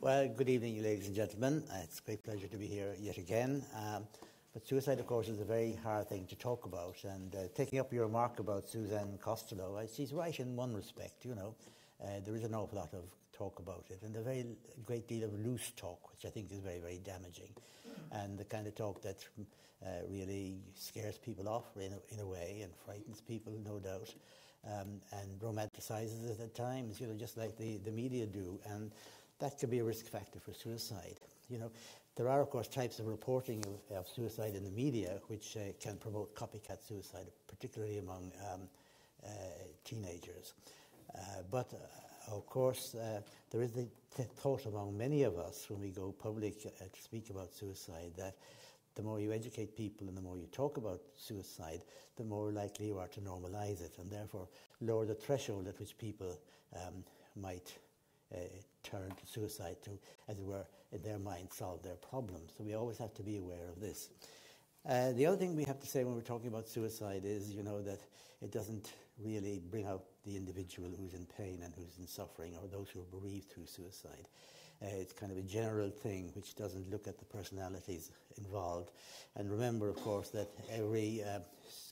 Well, good evening, ladies and gentlemen. Uh, it's a great pleasure to be here yet again. Um, but suicide, of course, is a very hard thing to talk about. And uh, taking up your remark about Suzanne Costello, uh, she's right in one respect, you know. Uh, there is an awful lot of talk about it, and a very great deal of loose talk, which I think is very, very damaging, and the kind of talk that really scares people off in a, in a way and frightens people, no doubt, um, and romanticizes it at times, you know, just like the, the media do, and that could be a risk factor for suicide. You know, there are, of course, types of reporting of, of suicide in the media which uh, can promote copycat suicide, particularly among um, uh, teenagers. Uh, but uh, of course, uh, there is the thought among many of us when we go public uh, to speak about suicide that the more you educate people and the more you talk about suicide, the more likely you are to normalize it and therefore lower the threshold at which people um, might turn to suicide to, as it were, in their mind, solve their problems. So we always have to be aware of this. Uh, the other thing we have to say when we're talking about suicide is, you know, that it doesn't really bring out the individual who's in pain and who's in suffering or those who are bereaved through suicide. Uh, it's kind of a general thing which doesn't look at the personalities involved. And remember, of course, that every uh,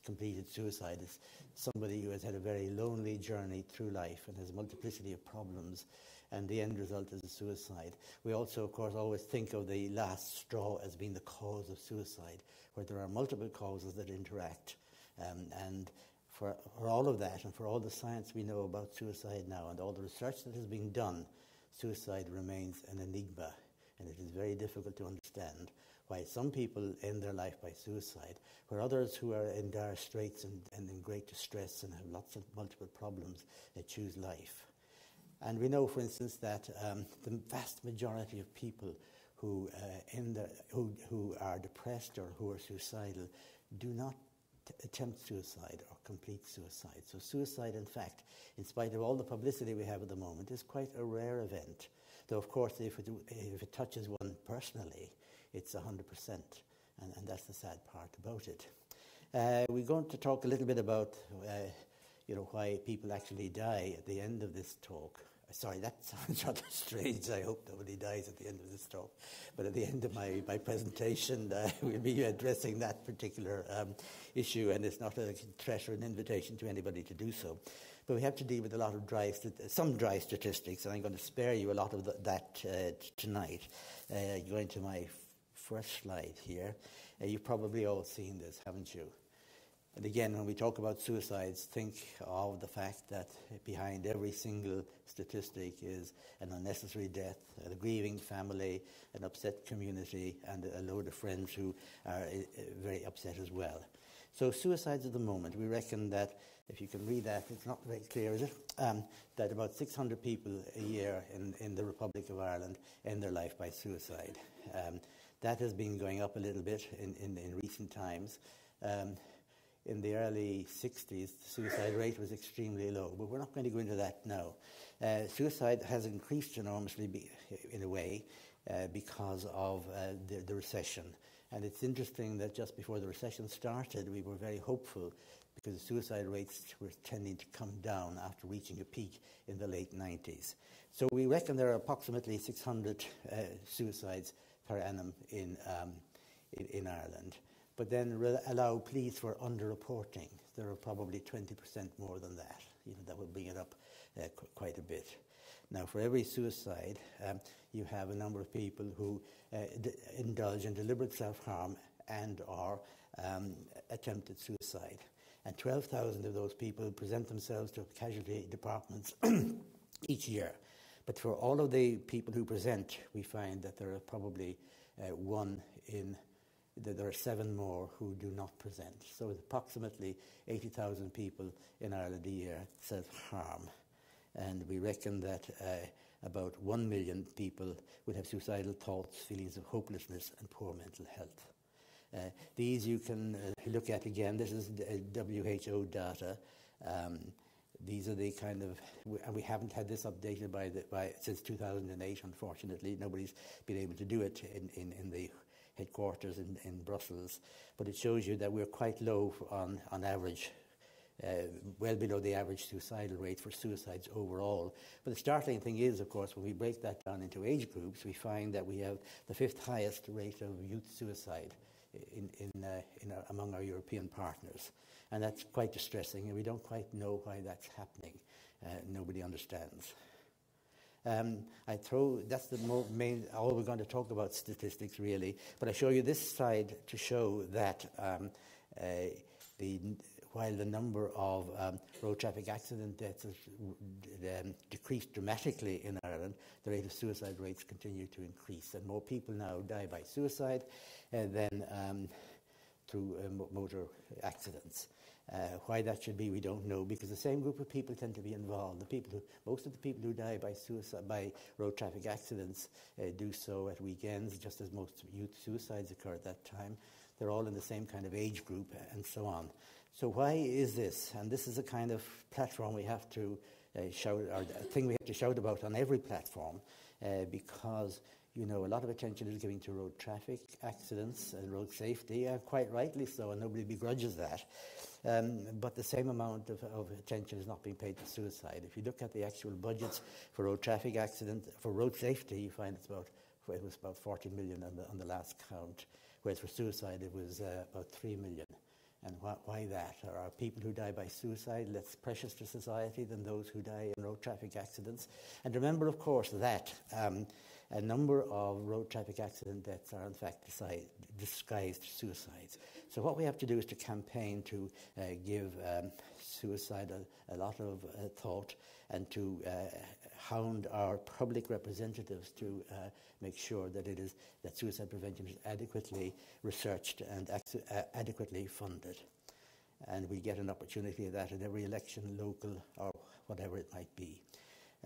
completed suicide is somebody who has had a very lonely journey through life and has a multiplicity of problems and the end result is a suicide. We also, of course, always think of the last straw as being the cause of suicide, where there are multiple causes that interact. Um, and for, for all of that, and for all the science we know about suicide now, and all the research that has been done, suicide remains an enigma. And it is very difficult to understand why some people end their life by suicide, where others who are in dire straits and, and in great distress and have lots of multiple problems, they choose life. And we know, for instance, that um, the vast majority of people who, uh, the, who, who are depressed or who are suicidal do not t- attempt suicide or complete suicide. So, suicide, in fact, in spite of all the publicity we have at the moment, is quite a rare event. Though, of course, if it, if it touches one personally, it's 100%. And, and that's the sad part about it. Uh, we're going to talk a little bit about uh, you know, why people actually die at the end of this talk. Sorry, that sounds rather strange. I hope nobody dies at the end of this talk. But at the end of my, my presentation, uh, we'll be addressing that particular um, issue, and it's not a threat or an invitation to anybody to do so. But we have to deal with a lot of dry, some dry statistics, and I'm going to spare you a lot of the, that uh, tonight. Uh, going to my first slide here. Uh, you've probably all seen this, haven't you? And again, when we talk about suicides, think of the fact that behind every single statistic is an unnecessary death, a grieving family, an upset community, and a load of friends who are uh, very upset as well. So, suicides at the moment, we reckon that, if you can read that, it's not very clear, is it? Um, that about 600 people a year in, in the Republic of Ireland end their life by suicide. Um, that has been going up a little bit in, in, in recent times. Um, in the early 60s, the suicide rate was extremely low, but we're not going to go into that now. Uh, suicide has increased enormously be, in a way uh, because of uh, the, the, recession. And it's interesting that just before the recession started, we were very hopeful because the suicide rates were tending to come down after reaching a peak in the late 90s. So we reckon there are approximately 600 uh, suicides per annum in, um, in, in Ireland but then re- allow pleas for underreporting. There are probably 20% more than that. You know, that would bring it up uh, qu- quite a bit. Now, for every suicide, um, you have a number of people who uh, d- indulge in deliberate self-harm and or um, attempted suicide. And 12,000 of those people present themselves to casualty departments each year. But for all of the people who present, we find that there are probably uh, one in there are seven more who do not present. So approximately 80,000 people in Ireland a year self-harm. And we reckon that uh, about 1 million people would have suicidal thoughts, feelings of hopelessness and poor mental health. Uh, these you can uh, look at again. This is WHO data. Um, these are the kind of, and we haven't had this updated by, the, by since 2008. Unfortunately, nobody's been able to do it in, in, in the headquarters in, in Brussels, but it shows you that we're quite low on, on average uh, well below the average suicidal rate for suicides overall. But the startling thing is, of course, when we break that down into age groups, we find that we have the fifth highest rate of youth suicide in, in, uh, in our, among our European partners. And that's quite distressing, and we don't quite know why that's happening. Uh, nobody understands. Um, I throw that's the main all we're going to talk about statistics really, but I show you this slide to show that um, uh, the while the number of um, road traffic accident deaths has um, decreased dramatically in Ireland, the rate of suicide rates continue to increase, and more people now die by suicide uh, than um, through uh, motor accidents. Uh, why that should be, we don't know, because the same group of people tend to be involved. The people who, most of the people who die by suicide, by road traffic accidents, uh, do so at weekends, just as most youth suicides occur at that time. They're all in the same kind of age group, uh, and so on. So why is this? And this is a kind of platform we have to uh, shout, or thing we have to shout about on every platform, uh, because you know, a lot of attention is given to road traffic accidents and road safety, quite rightly so, and nobody begrudges that. Um, but the same amount of, of, attention is not being paid to suicide. If you look at the actual budgets for road traffic accidents, for road safety, you find it's about, it was about 40 million on the, on the last count, whereas for suicide it was uh, about 3 million. And wh- why that? Are people who die by suicide less precious to society than those who die in road traffic accidents? And remember, of course, that um, a number of road traffic accident deaths are in fact disguised suicides. So what we have to do is to campaign to uh, give um, suicide a, a, lot of uh, thought and to uh, hound our public representatives to uh, make sure that it is that suicide prevention is adequately researched and uh, adequately funded. And we get an opportunity of that at every election, local or whatever it might be.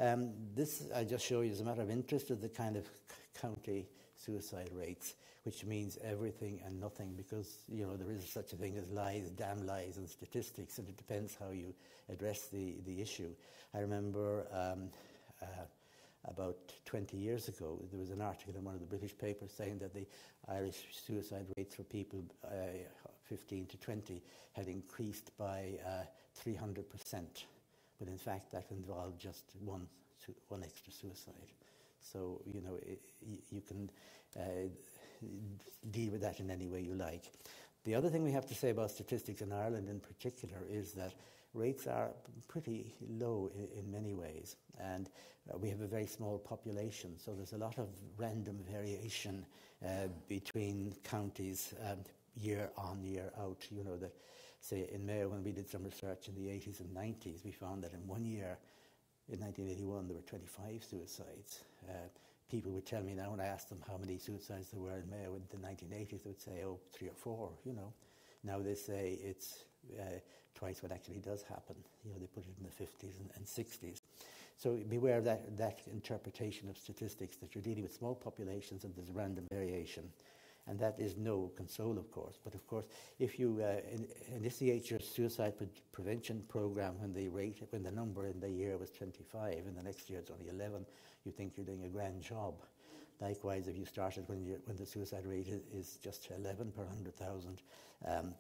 Um, this I just show you as a matter of interest of the kind of county suicide rates, which means everything and nothing because you know there is such a thing as lies, damn lies, and statistics, and it depends how you address the the issue. I remember. Um, uh, about 20 years ago, there was an article in one of the British papers saying that the Irish suicide rates for people uh, 15 to 20 had increased by uh, 300 percent but in fact that involved just one, one extra suicide. So, you know, it, you can uh, deal with that in any way you like. The other thing we have to say about statistics in Ireland in particular is that rates are pretty low in, in many ways, and uh, we have a very small population, so there's a lot of random variation uh, between counties um, year on, year out. You know, that say in Mayo, when we did some research in the 80s and 90s, we found that in one year, in 1981, there were 25 suicides. Uh, people would tell me now when I asked them how many suicides there were in Mayo in the 1980s, they would say, oh, three or four, you know. Now they say it's uh, twice what actually does happen. You know, they put it in the 50s and, and 60s. So beware of that, that interpretation of statistics, that you're dealing with small populations and there's random variation and that is no console, of course. But of course, if you uh, in, initiate your suicide pre- prevention program when the rate, when the number in the year was 25, and the next year it's only 11, you think you're doing a grand job. Likewise, if you started when, when the suicide rate is, just 11 per 100,000, um,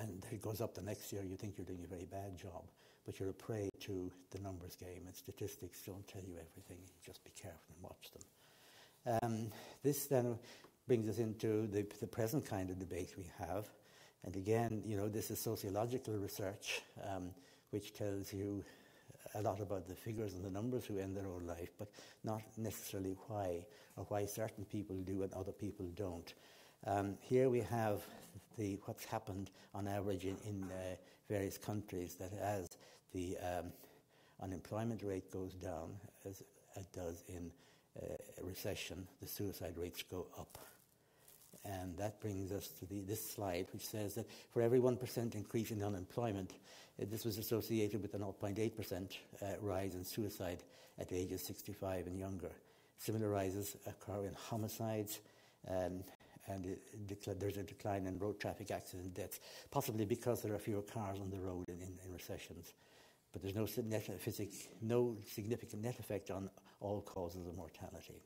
and it goes up the next year, you think you're doing a very bad job. But you're a prey to the numbers game, and statistics don't tell you everything. Just be careful and watch them. Um, this then brings us into the, the present kind of debate we have. And again, you know, this is sociological research, um, which tells you a lot about the figures and the numbers who end their own life, but not necessarily why, or why certain people do and other people don't. Um, here we have the, what's happened on average in, in uh, various countries that as the um, unemployment rate goes down, as it does in uh, recession, the suicide rates go up. And that brings us to the, this slide, which says that for every 1% increase in unemployment, uh, this was associated with a 0.8% uh, rise in suicide at the ages 65 and younger. Similar rises occur in homicides, um, and there's a decline in road traffic accident deaths, possibly because there are fewer cars on the road in, in, in recessions. But there's no, no significant net effect on all causes of mortality.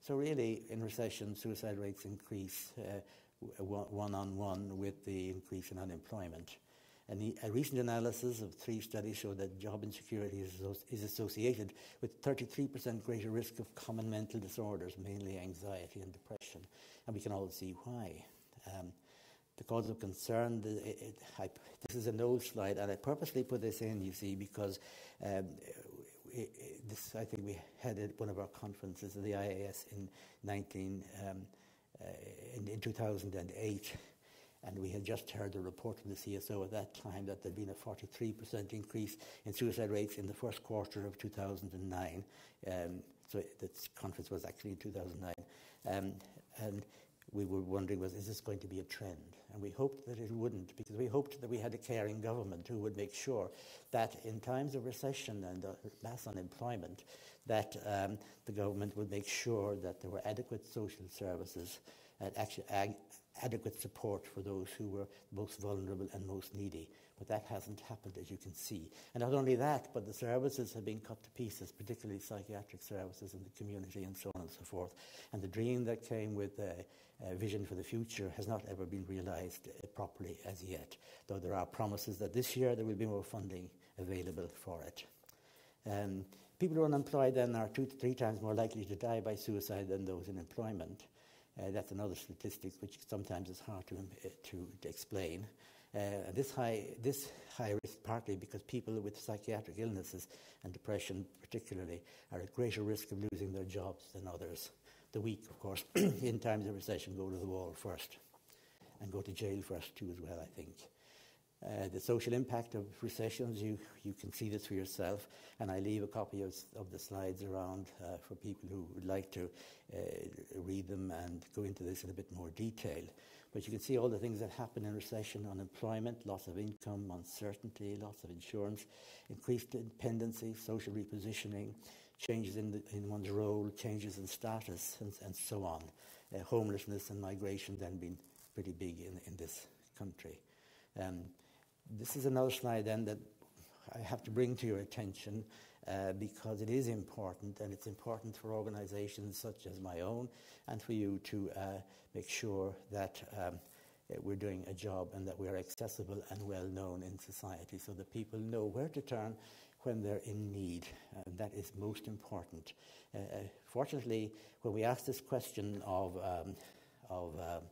So really, in recession, suicide rates increase uh, one on one with the increase in unemployment. And a recent analysis of three studies showed that job insecurity is, is associated with 33% greater risk of common mental disorders, mainly anxiety and depression. And we can all see why. Um, the cause of concern, it, it, I, this is an old slide, and I purposely put this in, you see, because um, it, this, I think we had at one of our conferences the IAS in 19, um, uh, in, in 2008. And we had just heard the report from the CSO at that time that there'd been a 43% increase in suicide rates in the first quarter of 2009. Um, so this conference was actually in 2009. Um, and we were wondering, was, is this going to be a trend? And we hoped that it wouldn't, because we hoped that we had a caring government who would make sure that in times of recession and mass unemployment, that um, the government would make sure that there were adequate social services and actually ag- adequate support for those who were most vulnerable and most needy. But that hasn't happened, as you can see. And not only that, but the services have been cut to pieces, particularly psychiatric services in the community and so on and so forth. And the dream that came with uh, uh, vision for the future has not ever been realised uh, properly as yet, though there are promises that this year there will be more funding available for it. Um, people who are unemployed then are two to three times more likely to die by suicide than those in employment. Uh, that's another statistic which sometimes is hard to, uh, to, to, explain. Uh, this high, this high risk partly because people with psychiatric illnesses and depression particularly are at greater risk of losing their jobs than others. The weak, of course, in times of recession go to the wall first and go to jail first too as well, I think. Uh, the social impact of recessions, you, you can see this for yourself, and I leave a copy of, of the slides around uh, for people who would like to uh, read them and go into this in a bit more detail. But you can see all the things that happen in recession unemployment, loss of income, uncertainty, loss of insurance, increased dependency, social repositioning, changes in, the, in one's role, changes in status, and, and so on. Uh, homelessness and migration then being pretty big in, in this country. Um, this is another slide then that I have to bring to your attention uh, because it is important and it's important for organizations such as my own and for you to uh, make sure that um, we're doing a job and that we're accessible and well known in society so that people know where to turn when they're in need. And that is most important. Uh, uh fortunately, when we ask this question of, um, of um,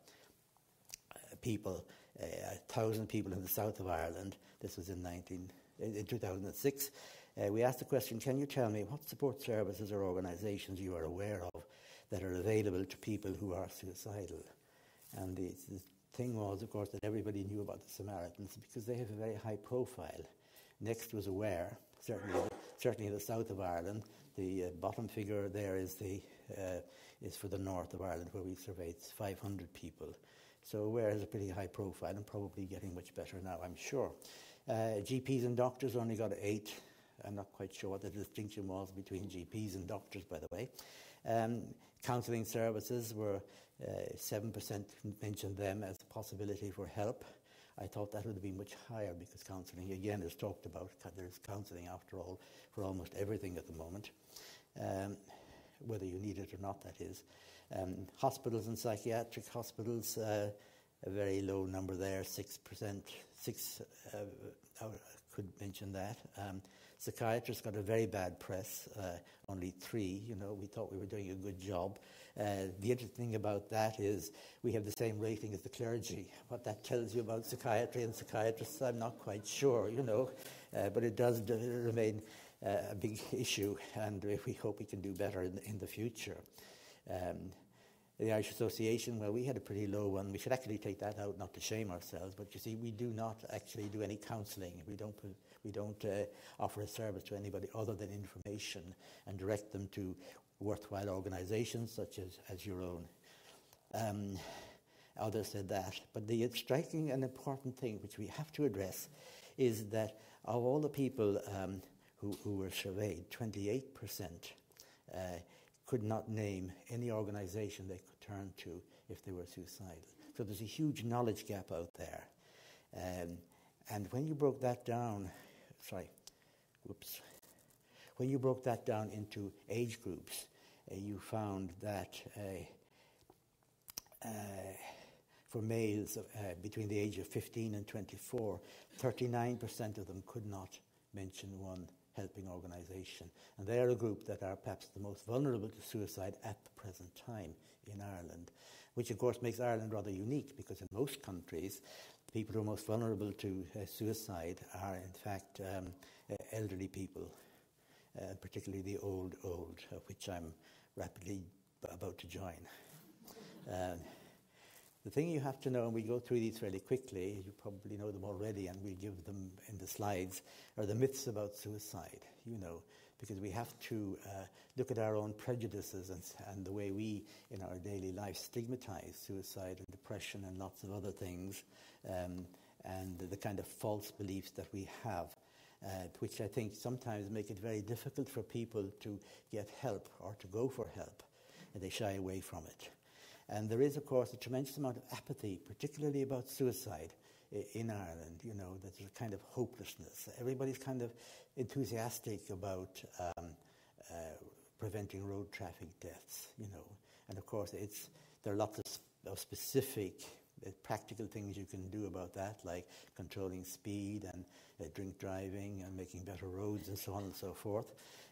people, a thousand people in the south of Ireland. This was in, 19, in 2006. Uh, we asked the question, can you tell me what support services or organisations you are aware of that are available to people who are suicidal? And the, the thing was, of course, that everybody knew about the Samaritans because they have a very high profile. Next was Aware, certainly, certainly in the south of Ireland. The uh, bottom figure there is, the, uh, is for the north of Ireland, where we surveyed 500 people. So Aware has a pretty high profile and probably getting much better now, I'm sure. Uh, GPs and doctors only got eight. I'm not quite sure what the distinction was between GPs and doctors, by the way. Um, counselling services were uh, 7% mentioned them as a possibility for help. I thought that would been much higher because counselling, again, is talked about. There's counselling, after all, for almost everything at the moment, um, whether you need it or not, that is. Um, hospitals and psychiatric hospitals, uh, a very low number there, 6%. Six, uh, I could mention that. Um, psychiatrists got a very bad press, uh, only three. You know, we thought we were doing a good job. Uh, the interesting thing about that is we have the same rating as the clergy. What that tells you about psychiatry and psychiatrists, I'm not quite sure, you know, uh, but it does remain uh, a big issue, and we hope we can do better in, in the future. Um, the Irish Association, well, we had a pretty low one. We should actually take that out, not to shame ourselves. But you see, we do not actually do any counselling. We don't, we don't uh, offer a service to anybody other than information and direct them to worthwhile organisations such as, as your own. Um, others said that. But the striking and important thing which we have to address is that of all the people um, who, who were surveyed, 28% uh, could not name any organization they could turn to if they were suicidal. So there's a huge knowledge gap out there. Um, and when you broke that down, sorry, whoops, when you broke that down into age groups, uh, you found that uh, uh, for males uh, between the age of 15 and 24, 39% of them could not mention one helping organisation. And they are a group that are perhaps the most vulnerable to suicide at the present time in Ireland, which of course makes Ireland rather unique because in most countries, people who are most vulnerable to uh, suicide are in fact um, elderly people, uh, particularly the old, old, which I'm rapidly about to join. Um, the thing you have to know, and we go through these fairly quickly, you probably know them already, and we'll give them in the slides, are the myths about suicide, you know, because we have to uh, look at our own prejudices and, and, the way we, in our daily life, stigmatize suicide and depression and lots of other things, um, and the kind of false beliefs that we have. Uh, which I think sometimes make it very difficult for people to get help or to go for help, and they shy away from it. And there is, of course, a tremendous amount of apathy, particularly about suicide in Ireland. You know, that there's a kind of hopelessness. Everybody's kind of enthusiastic about um, uh, preventing road traffic deaths, you know. And of course, it's, there are lots of, of specific uh, practical things you can do about that, like controlling speed and uh, drink driving and making better roads and so on and so forth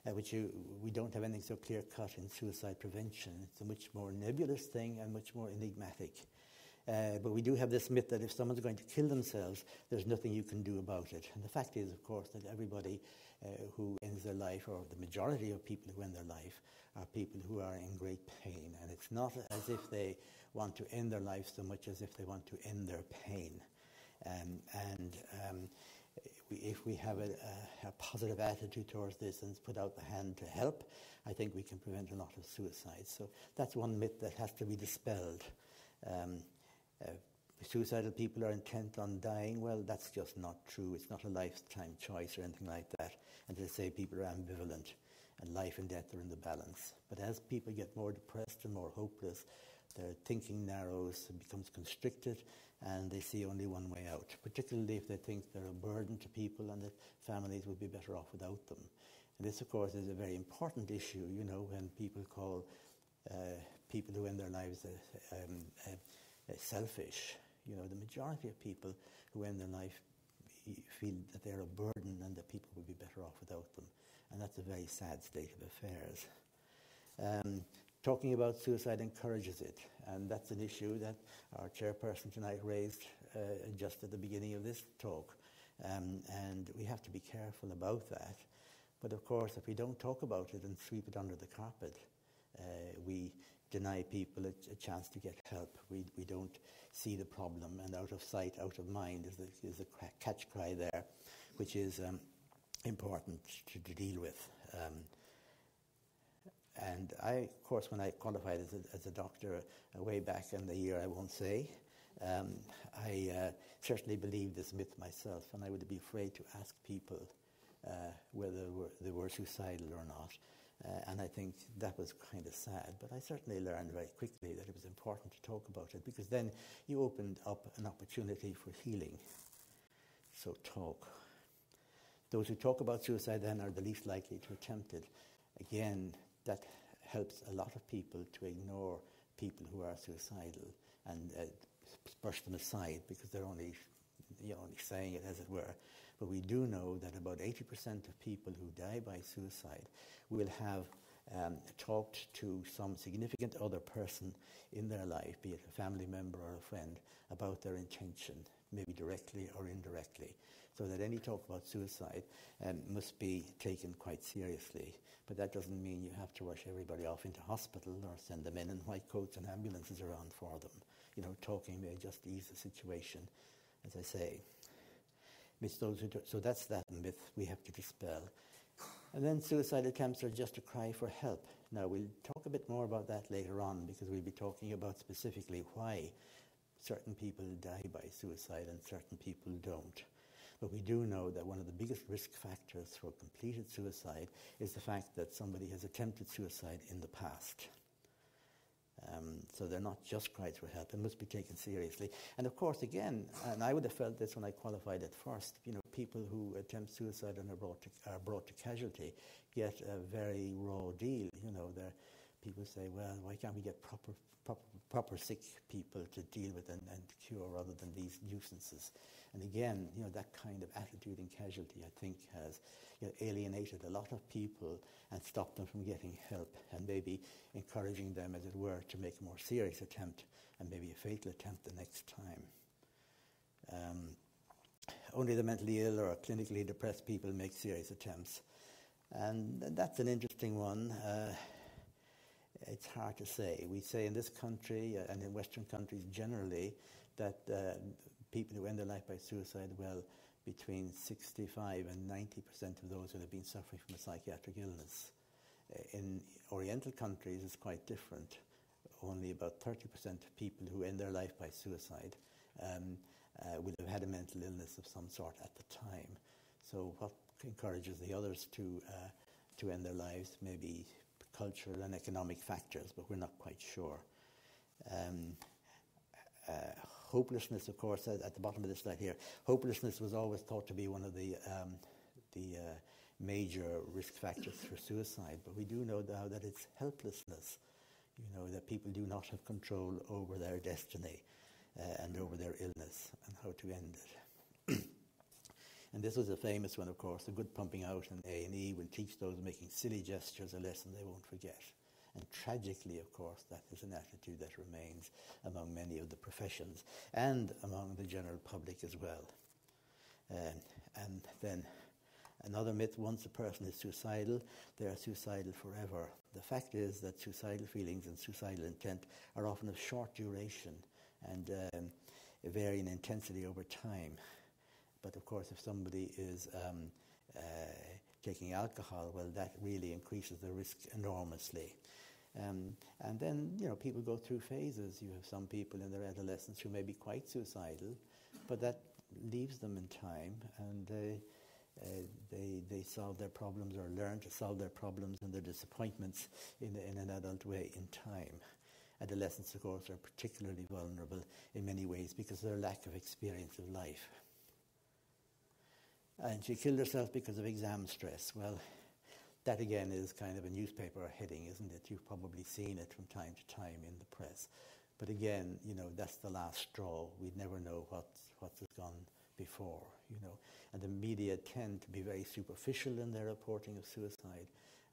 uh, which you, we don't have anything so clear cut in suicide prevention. It's a much more nebulous thing and much more enigmatic. Uh, but we do have this myth that if someone's going to kill themselves, there's nothing you can do about it. And the fact is, of course, that everybody uh, who ends their life, or the majority of people who end their life, are people who are in great pain. And it's not as if they want to end their life so much as if they want to end their pain. Um, and um, if we have a, a, a, positive attitude towards this and put out the hand to help, I think we can prevent a lot of suicides. So that's one myth that has to be dispelled. Um, uh, suicidal people are intent on dying. Well, that's just not true. It's not a lifetime choice or anything like that. And they say people are ambivalent and life and death are in the balance. But as people get more depressed and more hopeless, their thinking narrows and becomes constricted, and they see only one way out, particularly if they think they're a burden to people and that families would be better off without them. And this, of course, is a very important issue, you know, when people call uh, people who end their lives uh, um, uh, selfish. You know, the majority of people who end their life feel that they're a burden and that people would be better off without them. And that's a very sad state of affairs. Um, talking about suicide encourages it, and that's an issue that our chairperson tonight raised uh, just at the beginning of this talk. Um, and we have to be careful about that. But of course, if we don't talk about it and sweep it under the carpet, uh, we deny people a, a, chance to get help. We, we don't see the problem, and out of sight, out of mind is a, is a catch cry there, which is um, important to, to, deal with. Um, and I, of course, when I qualified as a, as a doctor uh, way back in the year I won't say, um, I uh, certainly believed this myth myself, and I would be afraid to ask people uh, whether they were, they were, suicidal or not. Uh, and I think that was kind of sad, but I certainly learned very quickly that it was important to talk about it because then you opened up an opportunity for healing. So talk. Those who talk about suicide then are the least likely to attempt it. Again, that helps a lot of people to ignore people who are suicidal and uh, brush them aside because they're only, you know, only saying it as it were. But we do know that about 80% of people who die by suicide will have um, talked to some significant other person in their life, be it a family member or a friend, about their intention, maybe directly or indirectly so that any talk about suicide um, must be taken quite seriously. But that doesn't mean you have to rush everybody off into hospital or send them in in white coats and ambulances around for them. You know, talking may just ease the situation, as I say. Those who do, so that's that myth we have to dispel. And then suicide attempts are just a cry for help. Now, we'll talk a bit more about that later on because we'll be talking about specifically why certain people die by suicide and certain people don't. But we do know that one of the biggest risk factors for completed suicide is the fact that somebody has attempted suicide in the past. Um, so they're not just cries for help, it must be taken seriously. And of course, again, and I would have felt this when I qualified at first, you know, people who attempt suicide and are brought to, are brought to casualty get a very raw deal. You know, they're people say, well, why can't we get proper, proper, proper sick people to deal with and, and cure rather than these nuisances? And again, you know, that kind of attitude and casualty, I think, has you know, alienated a lot of people and stopped them from getting help and maybe encouraging them, as it were, to make a more serious attempt and maybe a fatal attempt the next time. Um, only the mentally ill or clinically depressed people make serious attempts. And that's an interesting one. Uh, it's hard to say. We say in this country uh, and in Western countries generally that uh, people who end their life by suicide, well, between 65 and 90% of those will have been suffering from a psychiatric illness. Uh, in Oriental countries, it's quite different. Only about 30% of people who end their life by suicide um, uh, will have had a mental illness of some sort at the time. So, what encourages the others to, uh, to end their lives maybe cultural and economic factors, but we're not quite sure. Um, uh, hopelessness, of course, at, at, the bottom of this slide here, hopelessness was always thought to be one of the, um, the uh, major risk factors for suicide, but we do know now that it's helplessness, you know, that people do not have control over their destiny uh, and over their illness and how to end it. And this was a famous one, of course, a good pumping out in A&E will teach those making silly gestures a lesson they won't forget. And tragically, of course, that is an attitude that remains among many of the professions and among the general public as well. Um, and then another myth once a person is suicidal, they are suicidal forever. The fact is that suicidal feelings and suicidal intent are often of short duration and um, vary in intensity over time. But of course, if somebody is um, uh, taking alcohol, well, that really increases the risk enormously. Um, and then, you know, people go through phases. You have some people in their adolescence who may be quite suicidal, but that leaves them in time and they, uh, they, they solve their problems or learn to solve their problems and their disappointments in, in an adult way in time. Adolescents, of course, are particularly vulnerable in many ways because of their lack of experience of life. And she killed herself because of exam stress. Well, that again is kind of a newspaper heading, isn't it? You've probably seen it from time to time in the press. But again, you know, that's the last straw. We never know what, what has gone before, you know. And the media tend to be very superficial in their reporting of suicide.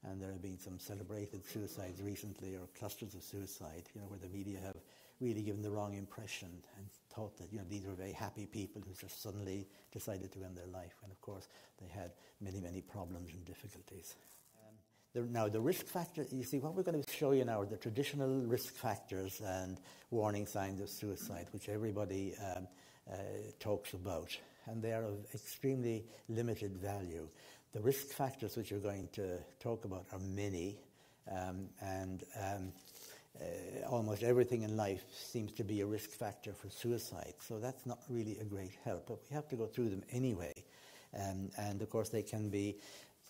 And there have been some celebrated suicides recently, or clusters of suicide, you know, where the media have really given the wrong impression and thought that you know these were very happy people who just suddenly decided to end their life. And of course, they had many, many problems and difficulties. The, now, the risk factor, you see, what we're going to show you now are the traditional risk factors and warning signs of suicide, which everybody um, uh, talks about. And they are of extremely limited value. The risk factors which you're going to talk about are many, um, and um, uh, almost everything in life seems to be a risk factor for suicide. So that's not really a great help, but we have to go through them anyway. Um, and of course, they can be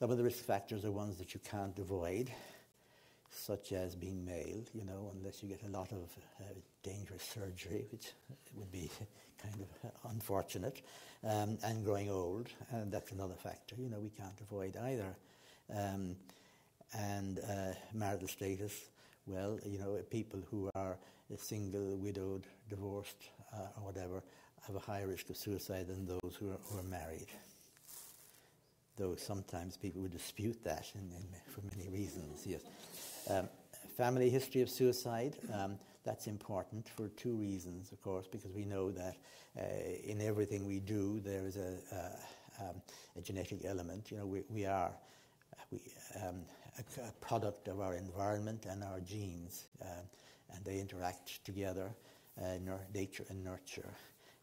some of the risk factors are ones that you can't avoid, such as being male, you know, unless you get a lot of uh, dangerous surgery, which would be kind of unfortunate, um, and growing old, and that's another factor, you know, we can't avoid either. Um, and uh, marital status, well, you know, people who are single, widowed, divorced, uh, or whatever, have a higher risk of suicide than those who are, who are married though sometimes people would dispute that in, in, for many reasons. Yes. Um, family history of suicide, um, that's important for two reasons, of course, because we know that uh, in everything we do there is a, a, um, a genetic element. You know, we, we are we, um, a, a, product of our environment and our genes, uh, and they interact together, uh, nature and nurture.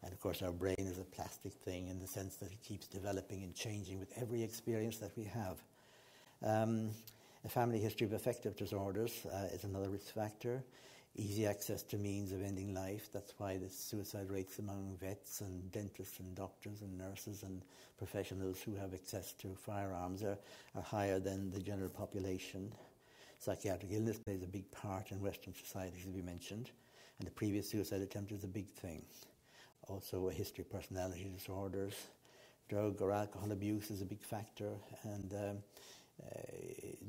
And of course, our brain is a plastic thing in the sense that it keeps developing and changing with every experience that we have. Um, a family history of affective disorders uh, is another risk factor. Easy access to means of ending life. That's why the suicide rates among vets and dentists and doctors and nurses and professionals who have access to firearms are, are higher than the general population. Psychiatric illness plays a big part in Western society, as we mentioned, and the previous suicide attempt is a big thing also a history of personality disorders. Drug or alcohol abuse is a big factor, and um,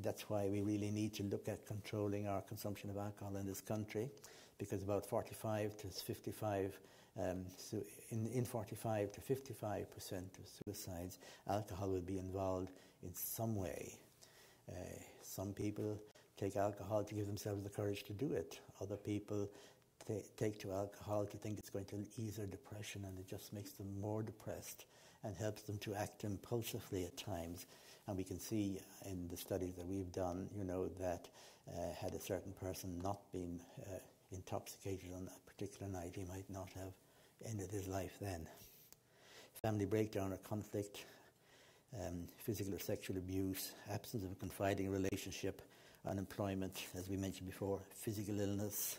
that's why we really need to look at controlling our consumption of alcohol in this country, because about 45 to 55 um, so in, in 45 to 55 percent of suicides, alcohol will be involved in some way. Uh, some people take alcohol to give themselves the courage to do it. Other people take to alcohol to think it's going to ease their depression, and it just makes them more depressed and helps them to act impulsively at times. And we can see in the studies that we've done, you know, that uh, had a certain person not been uh, intoxicated on that particular night, he might not have ended his life then. Family breakdown or conflict, um, physical or sexual abuse, absence of a confiding relationship, unemployment, as we mentioned before, physical illness,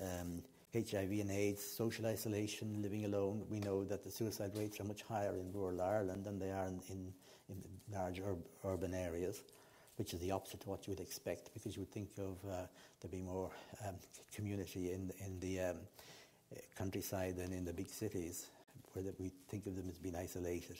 um, HIV and AIDS, social isolation, living alone. We know that the suicide rates are much higher in rural Ireland than they are in, in, in large ur- urban areas, which is the opposite to what you would expect because you would think of uh, there being more um, community in, in the um, countryside than in the big cities, where we think of them as being isolated.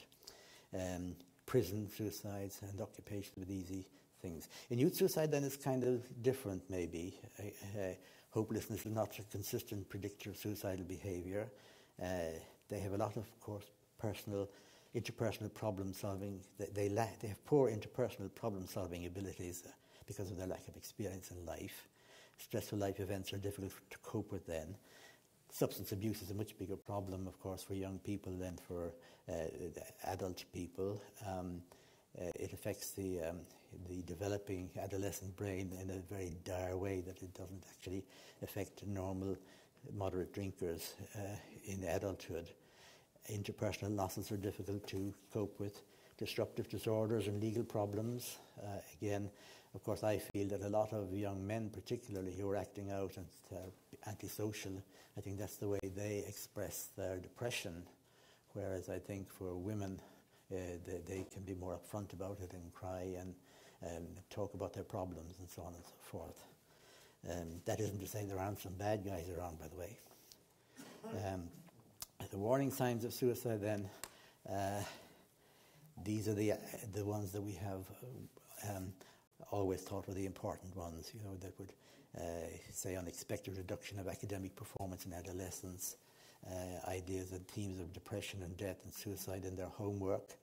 Um, prison suicides and occupation with easy things. In youth suicide, then, it's kind of different, maybe. Uh, uh, hopelessness is not a consistent predictor of suicidal behaviour. Uh, they have a lot of, of course, personal, interpersonal problem solving. They, they, lack, they have poor interpersonal problem solving abilities uh, because of their lack of experience in life. Stressful life events are difficult to cope with then. Substance abuse is a much bigger problem, of course, for young people than for uh, adult people. Um, uh, it affects the um, the developing adolescent brain in a very dire way that it doesn't actually affect normal moderate drinkers uh, in adulthood. Interpersonal losses are difficult to cope with. Disruptive disorders and legal problems. Uh, again, of course, I feel that a lot of young men, particularly who are acting out and uh, antisocial, I think that's the way they express their depression. Whereas I think for women, uh, they, they, can be more upfront about it and cry and um, talk about their problems and so on and so forth. Um, that isn't to say there aren't some bad guys around, by the way. Um, the warning signs of suicide, then, uh, these are the, uh, the ones that we have um, always thought were the important ones, you know, that would uh, say unexpected reduction of academic performance in adolescence, uh, ideas and themes of depression and death and suicide in their homework,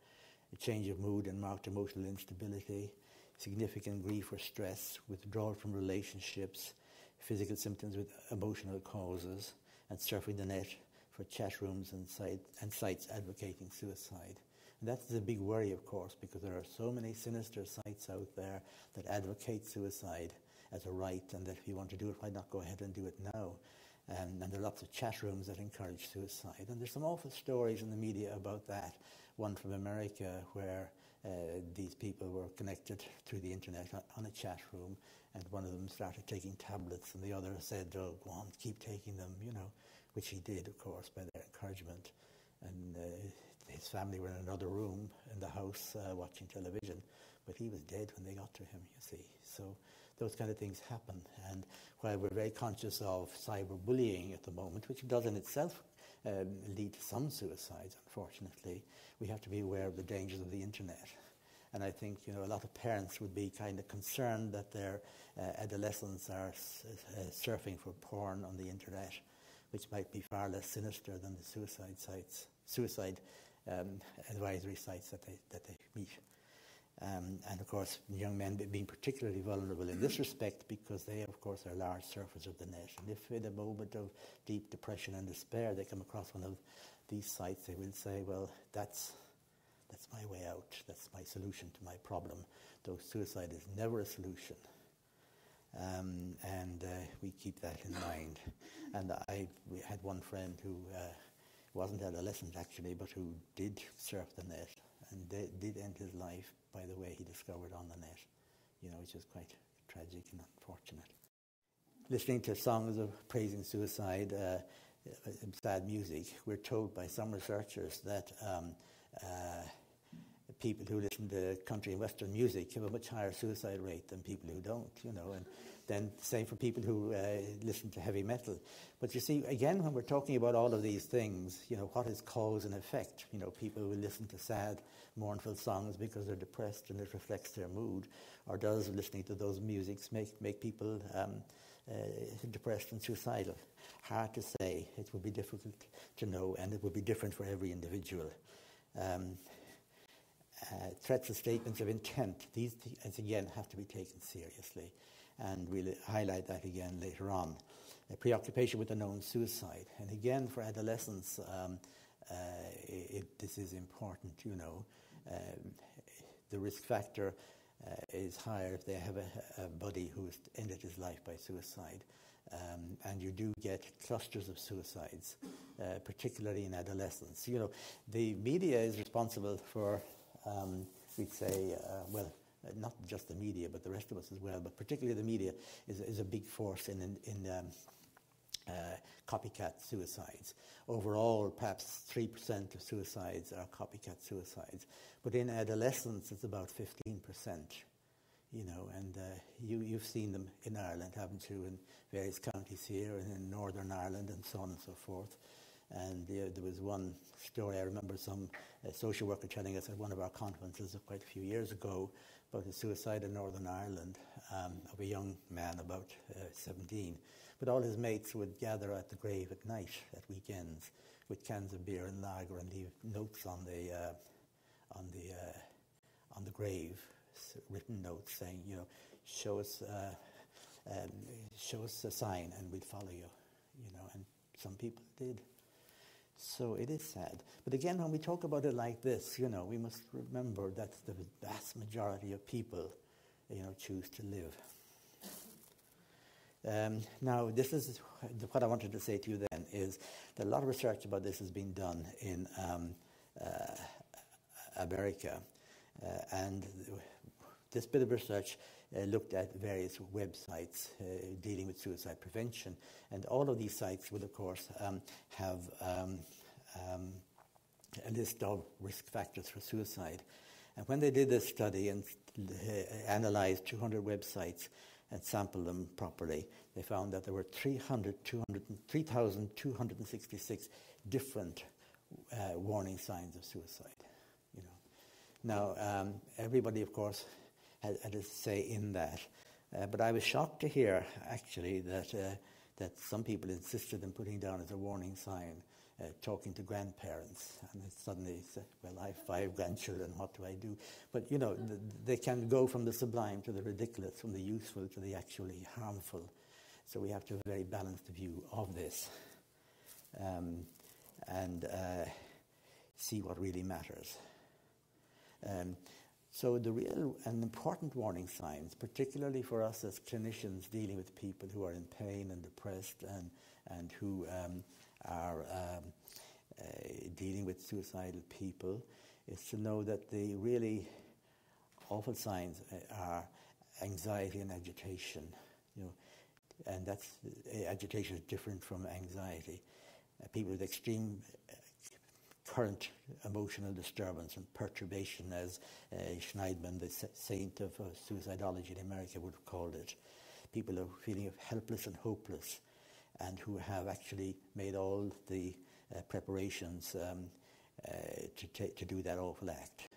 a change of mood and marked emotional instability, significant grief or stress, withdrawal from relationships, physical symptoms with emotional causes, and surfing the net for chat rooms and, and sites advocating suicide. And that's a big worry, of course, because there are so many sinister sites out there that advocate suicide as a right, and that if you want to do it, why not go ahead and do it now? Um, and there are lots of chat rooms that encourage suicide. And there's some awful stories in the media about that. One from America where uh, these people were connected through the internet on a chat room, and one of them started taking tablets, and the other said, "Oh, go on, keep taking them," you know, which he did, of course, by their encouragement. And uh, his family were in another room in the house uh, watching television, but he was dead when they got to him. You see, so those kind of things happen. And while we're very conscious of cyberbullying at the moment, which does in itself um, lead to some suicides, unfortunately, we have to be aware of the dangers of the internet. And I think you know a lot of parents would be kind of concerned that their uh, adolescents are uh, surfing for porn on the internet, which might be far less sinister than the suicide sites, suicide um, advisory sites that they that they meet. Um, and of course, young men being particularly vulnerable in this respect because they, of course, are large surfers of the net. And if in a moment of deep depression and despair they come across one of these sites, they will say, well, that's, that's my way out. That's my solution to my problem. Though suicide is never a solution. Um, and uh, we keep that in mind. And I had one friend who uh, wasn't adolescent actually, but who did surf the net and did end his life by the way he discovered on the net, you know, which is quite tragic and unfortunate. Listening to songs of praising suicide, uh, uh, sad music, we're told by some researchers that um, uh, people who listen to country and western music have a much higher suicide rate than people who don't, you know, and then same for people who uh, listen to heavy metal. But you see, again, when we're talking about all of these things, you know, what is cause and effect? You know, people who listen to sad, mournful songs because they're depressed and it reflects their mood, or does listening to those musics make, make people um, uh, depressed and suicidal? Hard to say. It would be difficult to know, and it would be different for every individual. Um, uh, threats and statements of intent, these things, again, have to be taken seriously. And we'll highlight that again later on. A preoccupation with the known suicide. And again, for adolescents, um, uh, it, this is important, you know. Um, the risk factor uh, is higher if they have a, a buddy who's ended his life by suicide. Um, and you do get clusters of suicides, uh, particularly in adolescence. You know, the media is responsible for, um, we'd say, uh, well, not just the media, but the rest of us as well, but particularly the media is, is a big force in, in, in um, uh, copycat suicides. Overall, perhaps 3% of suicides are copycat suicides, but in adolescence, it's about 15%. You know, and uh, you, you've seen them in Ireland, haven't you, in various counties here and in Northern Ireland and so on and so forth. And uh, there was one story I remember some uh, social worker telling us at one of our conferences quite a few years ago about a suicide in Northern Ireland um, of a young man about uh, 17. But all his mates would gather at the grave at night, at weekends, with cans of beer and lager and leave notes on the, uh, on the, uh, on the grave, written notes saying, you know, show us, uh, um, show us a sign and we'll follow you, you know, and some people did. So it is sad. But again, when we talk about it like this, you know, we must remember that the vast majority of people, you know, choose to live. Um, now, this is what I wanted to say to you then is that a lot of research about this has been done in um, uh, America. Uh, and this bit of research looked at various websites uh, dealing with suicide prevention. And all of these sites will, of course, um, have um, um, a list of risk factors for suicide. And when they did this study and uh, analyzed 200 websites and sampled them properly, they found that there were 3,266 different uh, warning signs of suicide. You know. Now, um, everybody, of course, had, had a say in that. Uh, but I was shocked to hear, actually, that, uh, that some people insisted on putting down as a warning sign uh, talking to grandparents. And they suddenly say, well, I have five grandchildren, what do I do? But, you know, th- they can go from the sublime to the ridiculous, from the useful to the actually harmful. So we have to have a very balanced view of this um, and uh, see what really matters. Um, so the real and important warning signs, particularly for us as clinicians dealing with people who are in pain and depressed and, and who um, are um, uh, dealing with suicidal people, is to know that the really awful signs uh, are anxiety and agitation. You know, and that's uh, agitation is different from anxiety. Uh, people with extreme current emotional disturbance and perturbation, as uh, Shneidman, the saint of uh, suicidology in America, would have called it. People are feeling helpless and hopeless, and who have actually made all the uh, preparations um, uh, to, to do that awful act.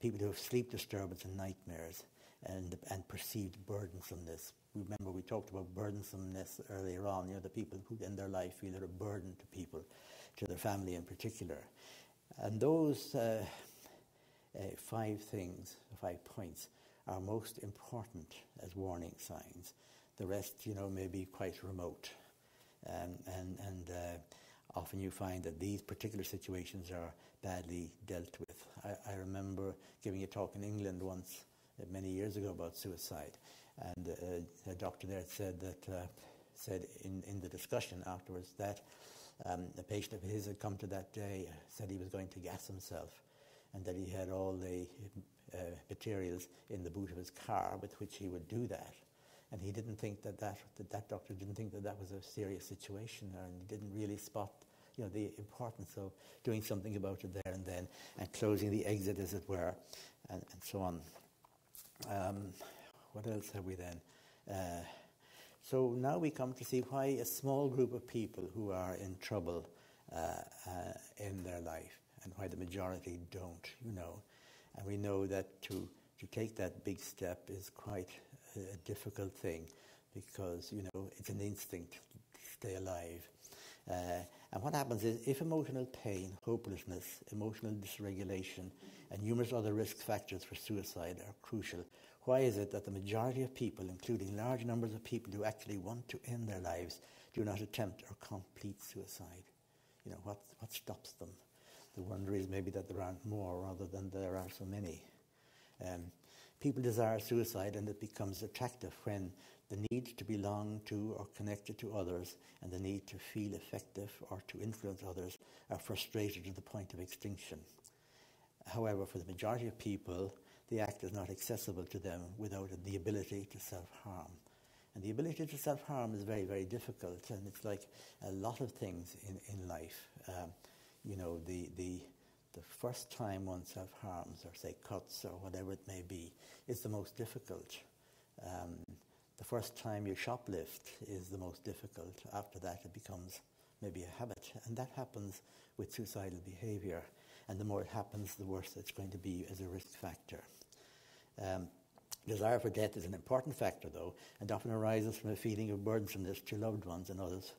People who have sleep disturbance and nightmares, and, and perceived burdensomeness. Remember, we talked about burdensomeness earlier on. You know, the people who in their life feel they're a burden to people, to their family in particular. And those uh, uh, five things, five points, are most important as warning signs. The rest, you know, may be quite remote. Um, and and uh, often you find that these particular situations are badly dealt with. I, I, remember giving a talk in England once, uh, many years ago, about suicide. And uh, a doctor there said that, uh, said in, in the discussion afterwards that um, a patient of his had come to that day, said he was going to gas himself, and that he had all the uh, materials in the boot of his car with which he would do that. And he didn't think that that, that that doctor didn't think that that was a serious situation, and he didn't really spot you know, the importance of doing something about it there and then, and closing the exit, as it were, and, and so on. Um, what else have we then? Uh, so now we come to see why a small group of people who are in trouble uh, uh, in their life and why the majority don't, you know. And we know that to, to take that big step is quite a, difficult thing because, you know, it's an instinct to stay alive. Uh, and what happens is if emotional pain, hopelessness, emotional dysregulation, and numerous other risk factors for suicide are crucial, why is it that the majority of people, including large numbers of people who actually want to end their lives, do not attempt or complete suicide? You know, what, what stops them? The wonder is maybe that there aren't more rather than there are so many. Um, people desire suicide and it becomes attractive when the need to belong to or connected to others and the need to feel effective or to influence others are frustrated to the point of extinction. However, for the majority of people, the act is not accessible to them without the ability to self harm. And the ability to self harm is very, very difficult, and it's like a lot of things in, in life. Um, you know, the, the, the first time one self harms, or say cuts, or whatever it may be, is the most difficult. Um, the first time you shoplift is the most difficult. After that, it becomes maybe a habit. And that happens with suicidal behavior. And the more it happens, the worse it's going to be as a risk factor. Um, desire for death is an important factor, though, and often arises from a feeling of burdensomeness to loved ones and others,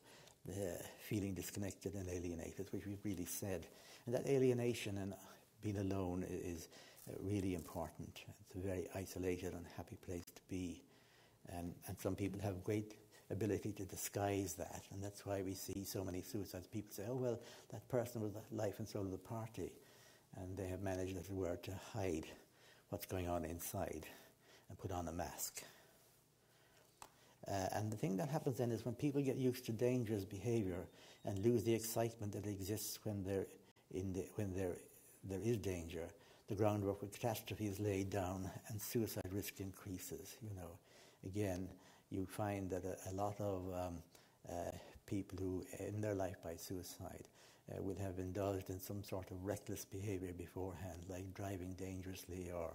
uh, feeling disconnected and alienated, which we've really said. And that alienation and being alone is uh, really important. It's a very isolated, unhappy place to be. Um, and some people have great ability to disguise that, and that's why we see so many suicides. People say, oh, well, that person was the life and soul of the party, and they have managed, as it were, to hide what's going on inside and put on a mask. Uh, and the thing that happens then is when people get used to dangerous behavior and lose the excitement that exists when, they're in the, when there, there is danger, the groundwork for catastrophe is laid down and suicide risk increases. You know, again, you find that a, a lot of um, uh, people who end their life by suicide uh, will have indulged in some sort of reckless behavior beforehand, like driving dangerously or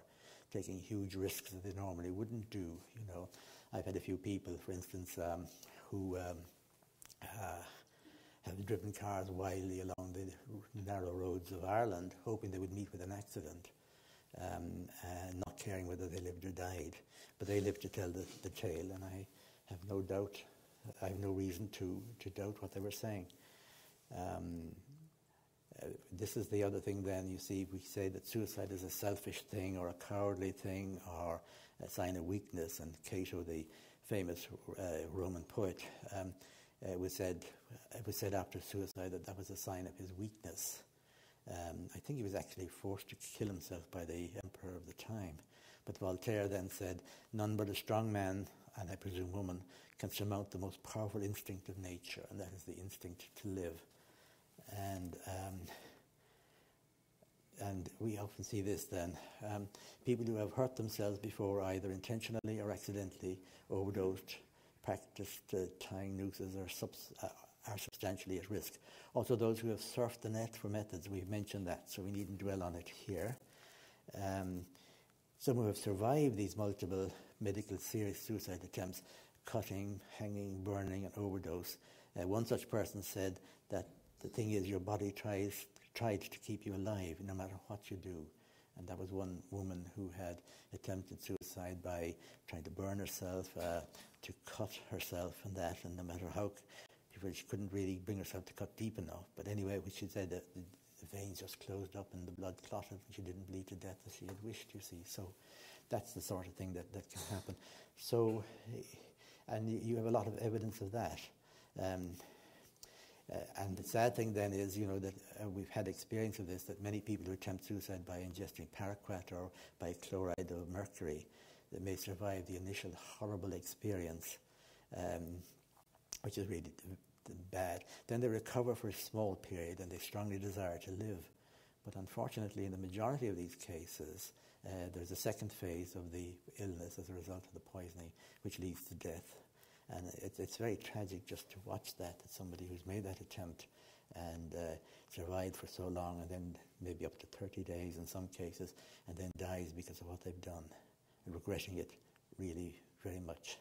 taking huge risks that they normally wouldn't do. You know, I've had a few people, for instance, um, who um, uh, have driven cars wildly along the narrow roads of Ireland, hoping they would meet with an accident, um, and not caring whether they lived or died. But they lived to tell the, the tale, and I have no doubt, I have no reason to, to doubt what they were saying. Um, uh, this is the other thing then, you see, we say that suicide is a selfish thing or a cowardly thing or a sign of weakness. And Cato, the famous uh, Roman poet, um, uh, was said, was said after suicide that that was a sign of his weakness. Um, I think he was actually forced to kill himself by the emperor of the time. But Voltaire then said, None but a strong man, and I presume woman, can surmount the most powerful instinct of nature, and that is the instinct to live. And, um, and we often see this then. Um, people who have hurt themselves before, either intentionally or accidentally, overdosed, practiced uh, tying nooses, or subs- uh, are substantially at risk. Also, those who have surfed the net for methods, we've mentioned that, so we needn't dwell on it here. Um, some who have survived these multiple medical serious suicide attempts, cutting, hanging, burning, and overdose. Uh, one such person said that the thing is, your body tries tried to keep you alive no matter what you do. And that was one woman who had attempted suicide by trying to burn herself, uh, to cut herself, and that. And no matter how, she couldn't really bring herself to cut deep enough. But anyway, she said that the, the veins just closed up and the blood clotted, and she didn't bleed to death as she had wished. You see, so that's the sort of thing that that can happen. So, and you have a lot of evidence of that. Um, uh, and the sad thing then is, you know, that uh, we've had experience of this, that many people who attempt suicide by ingesting paraquat or by chloride of mercury, that may survive the initial horrible experience, um, which is really bad. Then they recover for a small period and they strongly desire to live. But unfortunately, in the majority of these cases, uh, there's a second phase of the illness as a result of the poisoning, which leads to death. And it's, it's very tragic just to watch that, that somebody who's made that attempt and uh, survived for so long, and then maybe up to 30 days in some cases, and then dies because of what they've done, regretting it really very much.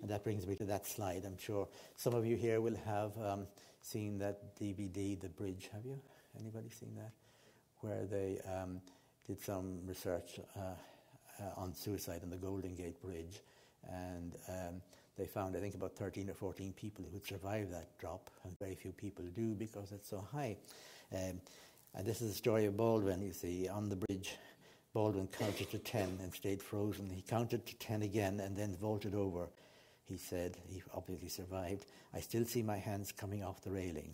And that brings me to that slide. I'm sure some of you here will have um, seen that DVD, The Bridge. Have you? Anybody seen that? Where they um, did some research uh, uh, on suicide on the Golden Gate Bridge, and um, they found, I think, about 13 or 14 people who would survive that drop, and very few people do because it's so high. Um, and this is the story of Baldwin, you see, on the bridge. Baldwin counted to 10 and stayed frozen. He counted to 10 again and then vaulted over. He said, he obviously survived. I still see my hands coming off the railing.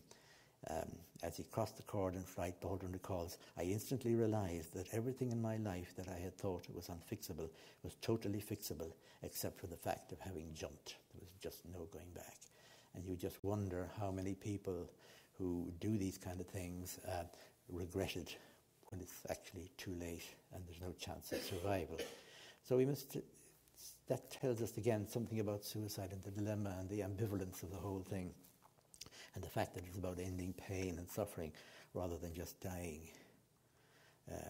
Um, as he crossed the chord in flight, Baldwin recalls, I instantly realized that everything in my life that I had thought was unfixable was totally fixable, except for the fact of having jumped. There was just no going back. And you just wonder how many people who do these kind of things uh, regret it when it's actually too late and there's no chance of survival. So we must. That tells us again something about suicide and the dilemma and the ambivalence of the whole thing and the fact that it's about ending pain and suffering rather than just dying. Uh,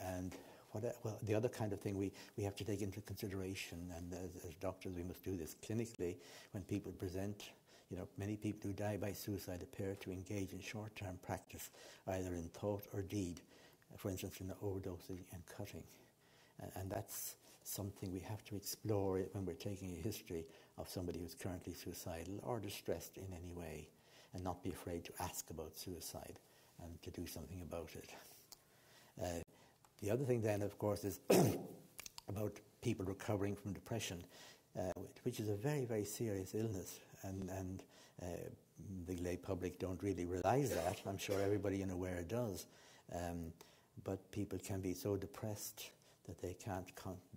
and what, well, the other kind of thing we, we have to take into consideration, and as, as doctors we must do this clinically, when people present you know, many people who die by suicide appear to engage in short-term practice, either in thought or deed, for instance, in overdosing and cutting. And, and that's something we have to explore when we're taking a history of somebody who's currently suicidal or distressed in any way and not be afraid to ask about suicide and to do something about it. Uh, the other thing then, of course, is about people recovering from depression, uh, which is a very, very serious illness. And, and uh, the lay public don't really realize that. I'm sure everybody in Aware does. Um, but people can be so depressed that they can't,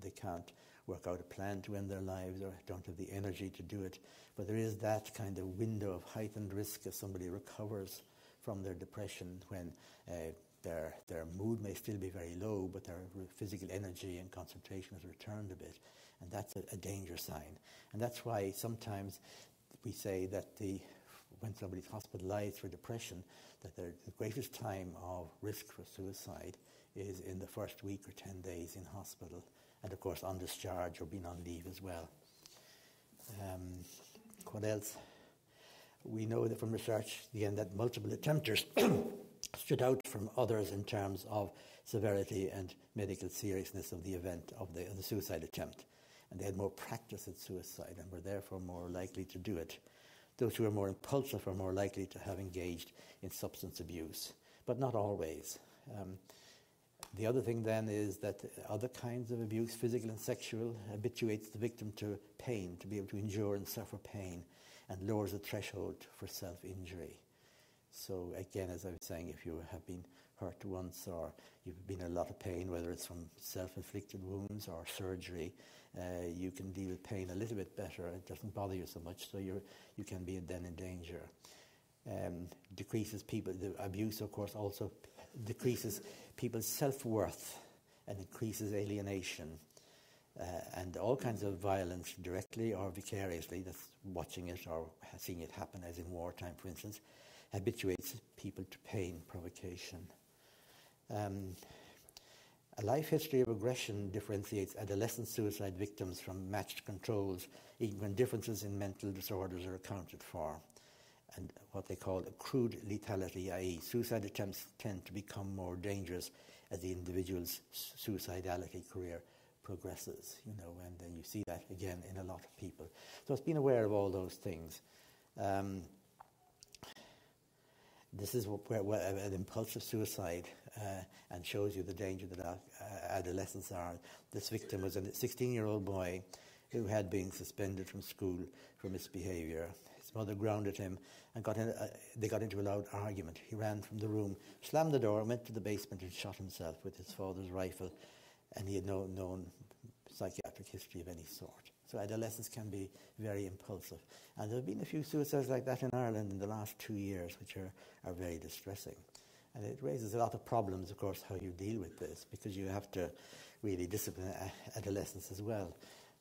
they can't work out a plan to end their lives or don't have the energy to do it. But there is that kind of window of heightened risk if somebody recovers from their depression when uh, their, their mood may still be very low, but their physical energy and concentration has returned a bit. And that's a, a danger sign. And that's why sometimes we say that the, when somebody's hospitalized for depression, that the greatest time of risk for suicide is in the first week or 10 days in hospital and of course on discharge or being on leave as well. Um, what else? We know that from research, again, that multiple attempters stood out from others in terms of severity and medical seriousness of the event of the, of the suicide attempt. And they had more practice at suicide and were therefore more likely to do it. Those who are more impulsive are more likely to have engaged in substance abuse, but not always. Um, the other thing then is that other kinds of abuse, physical and sexual, habituates the victim to pain, to be able to endure and suffer pain, and lowers the threshold for self injury. So, again, as I was saying, if you have been hurt once or you've been in a lot of pain, whether it's from self inflicted wounds or surgery, uh, you can deal with pain a little bit better. It doesn't bother you so much, so you you can be then in danger. Um, decreases people, the abuse, of course, also decreases people's self worth and increases alienation. Uh, and all kinds of violence, directly or vicariously, that's watching it or seeing it happen, as in wartime, for instance, habituates people to pain, provocation. Um, a life history of aggression differentiates adolescent suicide victims from matched controls, even when differences in mental disorders are accounted for and what they call accrued lethality, i.e., suicide attempts tend to become more dangerous as the individual's suicidality career progresses, you know, and then you see that again in a lot of people. So it's being aware of all those things. Um, this is where, where an impulsive suicide uh, and shows you the danger that uh, adolescents are. This victim was a 16 year old boy who had been suspended from school for misbehavior. Mother grounded him and got in, uh, they got into a loud argument. He ran from the room, slammed the door, went to the basement and shot himself with his father's rifle, and he had no known psychiatric history of any sort. So adolescents can be very impulsive. And there have been a few suicides like that in Ireland in the last two years, which are, are very distressing. And it raises a lot of problems, of course, how you deal with this, because you have to really discipline adolescents as well.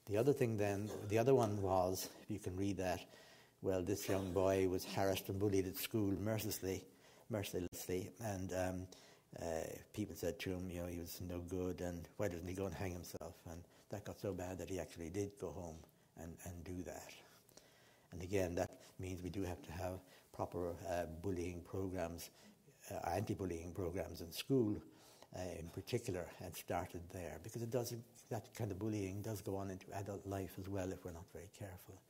The other thing then, the other one was, if you can read that, well, this young boy was harassed and bullied at school mercilessly, mercilessly, and um, uh, people said to him, you know, he was no good, and why doesn't he go and hang himself? And that got so bad that he actually did go home and, and do that. And again, that means we do have to have proper uh, bullying programs, uh, anti-bullying programs in school, uh, in particular, and started there because it does that kind of bullying does go on into adult life as well if we're not very careful.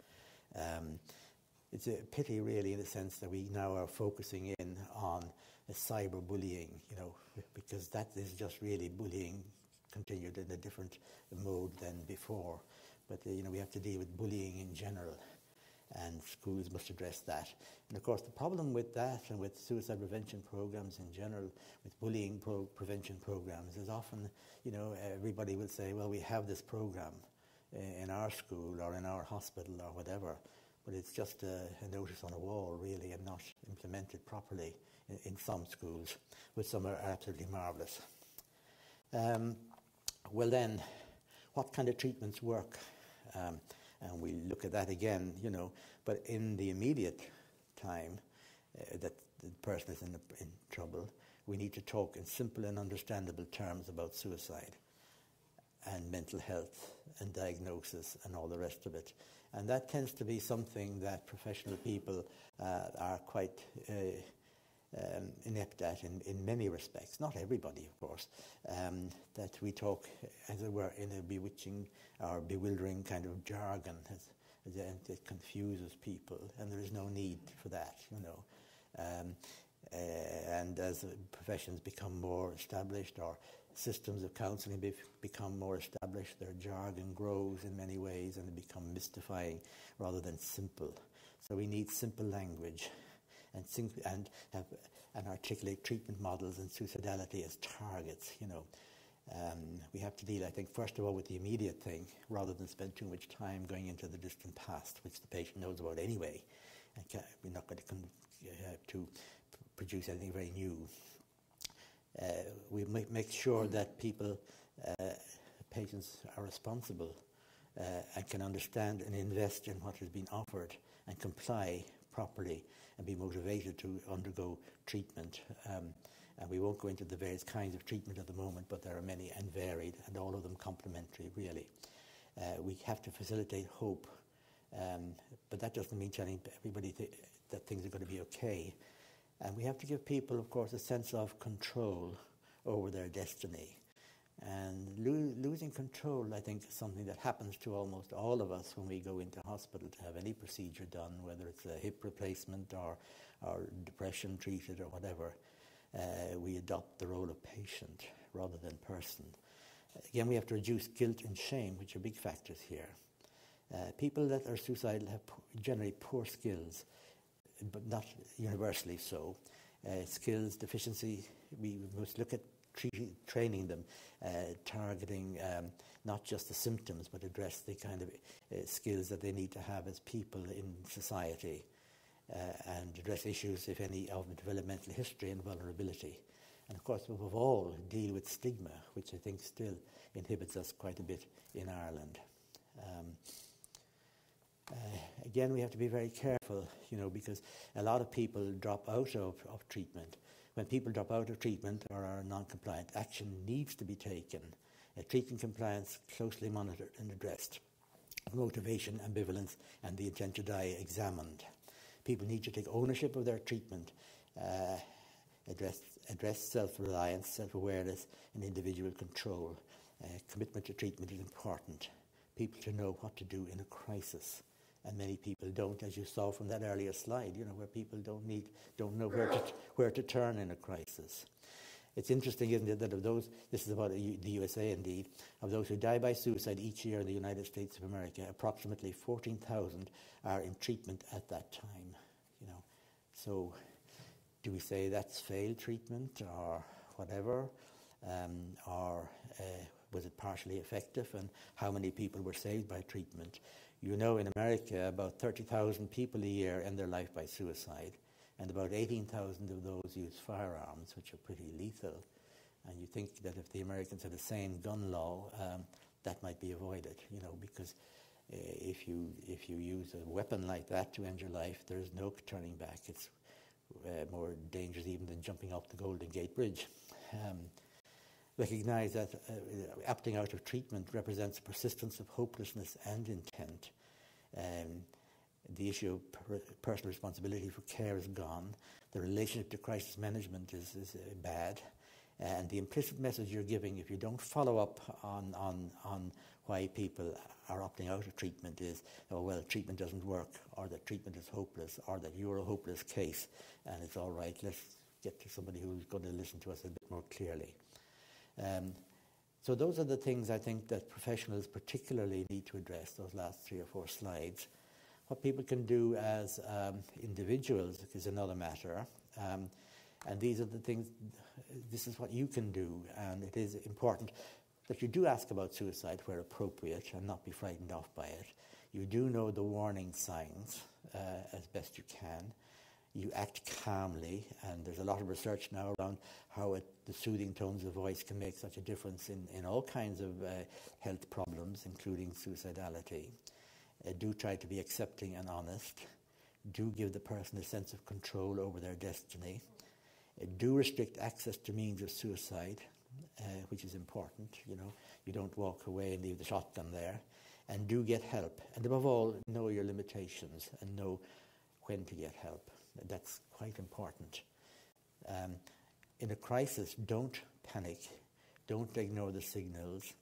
Um, it's a pity, really, in the sense that we now are focusing in on cyberbullying, you know, because that is just really bullying continued in a different mode than before. But you know, we have to deal with bullying in general, and schools must address that. And of course, the problem with that and with suicide prevention programs in general, with bullying pro- prevention programs, is often, you know, everybody will say, "Well, we have this program uh, in our school or in our hospital or whatever." But it's just a, a notice on a wall, really, and not implemented properly in, in some schools, but some are absolutely marvellous. Um, well, then, what kind of treatments work? Um, and we look at that again, you know, but in the immediate time uh, that the person is in, in trouble, we need to talk in simple and understandable terms about suicide and mental health and diagnosis and all the rest of it. And that tends to be something that professional people uh, are quite uh, um, inept at in, in many respects, not everybody, of course, um, that we talk, as it were, in a bewitching or bewildering kind of jargon that confuses people, and there is no need for that, you know. Um, uh, and as professions become more established or systems of counselling be- become more established, their jargon grows in many ways and they become mystifying rather than simple. So we need simple language and, think, and, have, and articulate treatment models and suicidality as targets, you know. Um, we have to deal, I think, first of all with the immediate thing rather than spend too much time going into the distant past, which the patient knows about anyway. And we're not going to, con- uh, to produce anything very new. Uh, we make, make sure that people, uh, patients, are responsible uh, and can understand and invest in what has been offered and comply properly and be motivated to undergo treatment. Um, and we won't go into the various kinds of treatment at the moment, but there are many and varied, and all of them complementary, really. Uh, we have to facilitate hope, um, but that doesn't mean telling everybody th- that things are going to be okay. And we have to give people, of course, a sense of control over their destiny. And lo- losing control, I think, is something that happens to almost all of us when we go into hospital to have any procedure done, whether it's a hip replacement or, or depression treated or whatever. Uh, we adopt the role of patient rather than person. Again, we have to reduce guilt and shame, which are big factors here. Uh, people that are suicidal have generally poor skills, but not universally so. Uh, skills deficiency, we must look at training them, uh, targeting um, not just the symptoms, but address the kind of uh, skills that they need to have as people in society, uh, and address issues, if any, of developmental history and vulnerability. And of course, above all, deal with stigma, which I think still inhibits us quite a bit in Ireland. Um, uh, again, we have to be very careful, you know, because a lot of people drop out of, of treatment when people drop out of treatment or are non-compliant, action needs to be taken. Uh, treatment compliance closely monitored and addressed. Motivation, ambivalence, and the intent to die examined. People need to take ownership of their treatment, uh, address, address self-reliance, self-awareness, and individual control. Uh, commitment to treatment is important. People to know what to do in a crisis and many people don't, as you saw from that earlier slide, you know, where people don't need, don't know where to, where to turn in a crisis. It's interesting, isn't it, that of those, this is about the USA indeed, of those who die by suicide each year in the United States of America, approximately 14,000 are in treatment at that time, you know. So do we say that's failed treatment or whatever? Um, or uh, was it partially effective? And how many people were saved by treatment? You know, in America, about 30,000 people a year end their life by suicide, and about 18,000 of those use firearms, which are pretty lethal. And you think that if the Americans had the same gun law, um, that might be avoided, you know, because if you if you use a weapon like that to end your life, there is no turning back. It's uh, more dangerous even than jumping off the Golden Gate Bridge. Um, recognize that uh, opting out of treatment represents persistence of hopelessness and intent. Um, the issue of per- personal responsibility for care is gone. The relationship to crisis management is, is uh, bad. And the implicit message you're giving, if you don't follow up on, on, on why people are opting out of treatment, is, oh, well, treatment doesn't work, or that treatment is hopeless, or that you're a hopeless case, and it's all right, let's get to somebody who's going to listen to us a bit more clearly. Um, so those are the things I think that professionals particularly need to address, those last three or four slides. What people can do as um, individuals is another matter. Um, and these are the things, this is what you can do. And it is important that you do ask about suicide where appropriate and not be frightened off by it. You do know the warning signs uh, as best you can you act calmly, and there's a lot of research now around how it, the soothing tones of voice can make such a difference in, in all kinds of uh, health problems, including suicidality. Uh, do try to be accepting and honest. Do give the person a sense of control over their destiny. Uh, do restrict access to means of suicide, uh, which is important. You know, you don't walk away and leave the shotgun there. And do get help. And above all, know your limitations and know when to get help. That's quite important. Um, in a crisis, don't panic. Don't ignore the signals.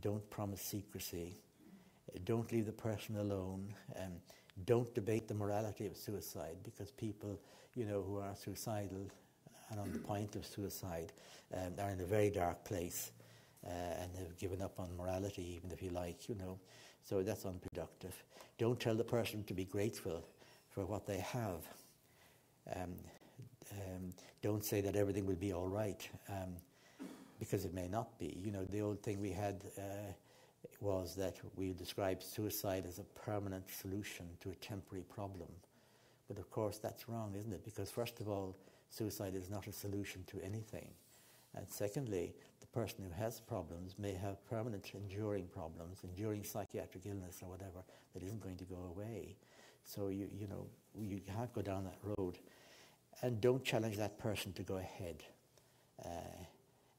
Don't promise secrecy. Don't leave the person alone. Um, don't debate the morality of suicide because people, you know, who are suicidal and on the point of suicide um, are in a very dark place uh, and have given up on morality, even if you like, you know. So that's unproductive. Don't tell the person to be grateful for what they have. Um, um, don't say that everything will be all right, um, because it may not be. You know, the old thing we had uh, was that we described suicide as a permanent solution to a temporary problem. But of course, that's wrong, isn't it? Because, first of all, suicide is not a solution to anything. And secondly, the person who has problems may have permanent, enduring problems, enduring psychiatric illness or whatever, that isn't going to go away. So you, you know, you can't go down that road. And don't challenge that person to go ahead. Uh,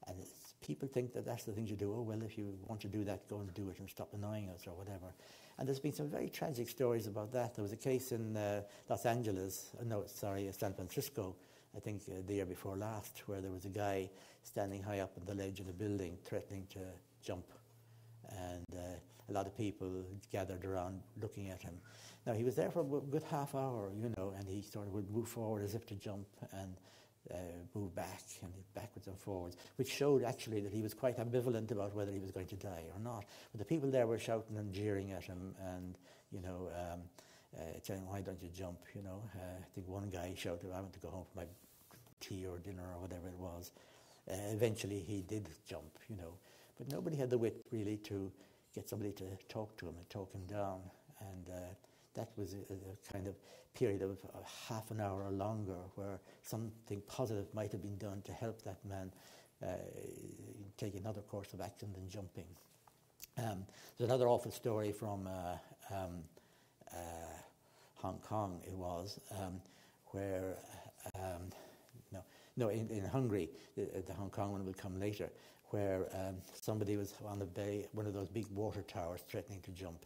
and people think that that's the thing to do. Oh, well, if you want to do that, go and do it and stop annoying us or whatever. And there's been some very tragic stories about that. There was a case in uh, Los Angeles, uh, no, sorry, San Francisco, I think uh, the year before last, where there was a guy standing high up on the ledge of a building threatening to jump. And uh, a lot of people gathered around looking at him. Now, he was there for a good half hour, you know, and he sort of would move forward as if to jump and uh, move back and backwards and forwards, which showed actually that he was quite ambivalent about whether he was going to die or not. But the people there were shouting and jeering at him and, you know, um, uh, saying, why don't you jump, you know. Uh, I think one guy shouted, I want to go home for my tea or dinner or whatever it was. Uh, eventually he did jump, you know. But nobody had the wit really to get somebody to talk to him and talk him down. And uh, that was a, a, kind of period of half an hour or longer where something positive might have been done to help that man uh, take another course of action than jumping. Um, there's another awful story from uh, um, uh, Hong Kong, it was, um, where, um, no, no, in, in Hungary, the, the, Hong Kong one will come later, where um, somebody was on the bay, one of those big water towers threatening to jump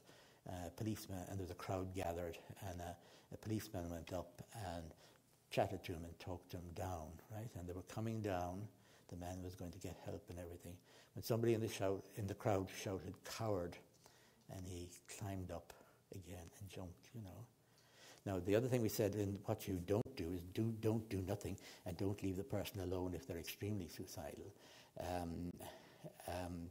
uh, policeman, and there was a crowd gathered, and uh, a policeman went up and chatted to him and talked him down, right? And they were coming down. The man was going to get help and everything. When somebody in the, shout, in the crowd shouted, coward, and he climbed up again and jumped, you know. Now, the other thing we said in what you don't do is do, don't do nothing and don't leave the person alone if they're extremely suicidal. Um, um,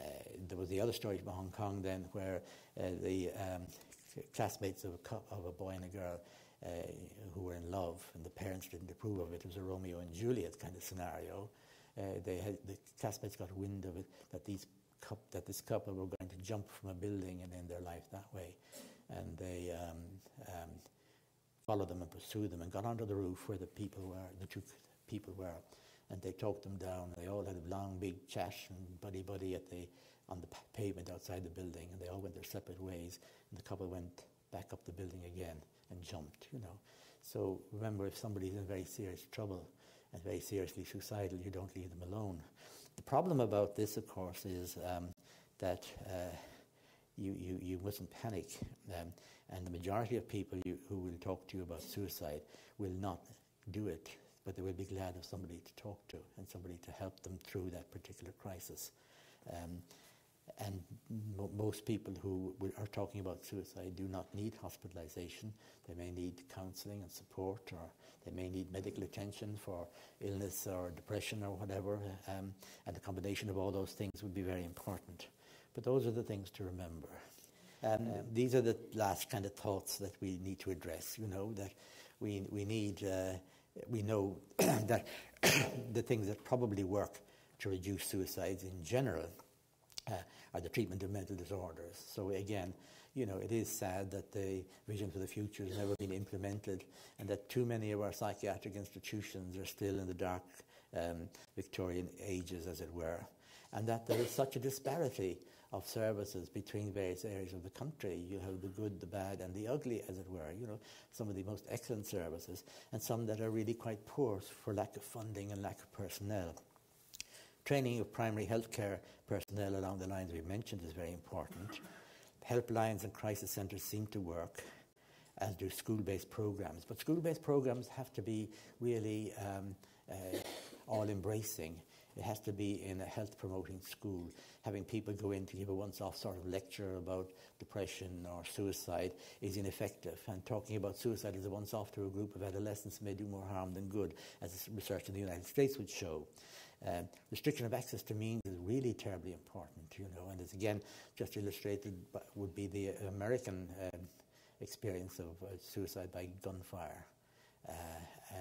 uh, there was the other story from Hong Kong then where uh, the um, classmates of a, of a boy and a girl uh, who were in love and the parents didn't approve of it. It was a Romeo and Juliet kind of scenario. they had, the classmates got wind of it that these that this couple were going to jump from a building and end their life that way. And they um, um, followed them and pursued them and got onto the roof where the people were, the two people were and they talked them down. They all had a long, big chat and buddy buddy at the on the pavement outside the building, and they all went their separate ways. And the couple went back up the building again and jumped, you know. So remember, if somebody's in very serious trouble and very seriously suicidal, you don't leave them alone. The problem about this, of course, is um, that uh, you, you, you mustn't panic. Um, and the majority of people you, who will talk to you about suicide will not do it, but they will be glad of somebody to talk to and somebody to help them through that particular crisis. Um, and most people who are talking about suicide do not need hospitalization. They may need counseling and support, or they may need medical attention for illness or depression or whatever. Um, and the combination of all those things would be very important. But those are the things to remember. Um, these are the last kind of thoughts that we need to address. You know that we we need uh, we know that the things that probably work to reduce suicides in general uh, are the treatment of mental disorders. So again, you know, it is sad that the vision for the future has never been implemented, and that too many of our psychiatric institutions are still in the dark um, Victorian ages, as it were, and that there is such a disparity of services between various areas of the country. You have the good, the bad, and the ugly, as it were. You know, some of the most excellent services, and some that are really quite poor for lack of funding and lack of personnel. Training of primary healthcare personnel along the lines we mentioned is very important. Helplines and crisis centres seem to work, as do school-based programs. But school-based programs have to be really um, uh, all-embracing. It has to be in a health promoting school. Having people go in to give a once off sort of lecture about depression or suicide is ineffective. And talking about suicide as a once off to a group of adolescents may do more harm than good, as research in the United States would show. Um, restriction of access to means is really terribly important, you know, and it's again just illustrated by, would be the American um, experience of uh, suicide by gunfire. Uh,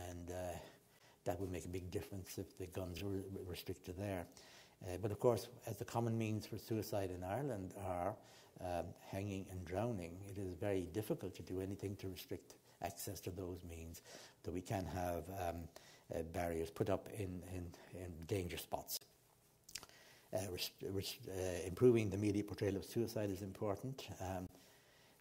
and uh, that would make a big difference if the guns were restricted there. Uh, but of course, as the common means for suicide in Ireland are um, hanging and drowning, it is very difficult to do anything to restrict access to those means, though we can have um, uh, barriers put up in, in, in danger spots. Uh, uh, improving the media portrayal of suicide is important. Um,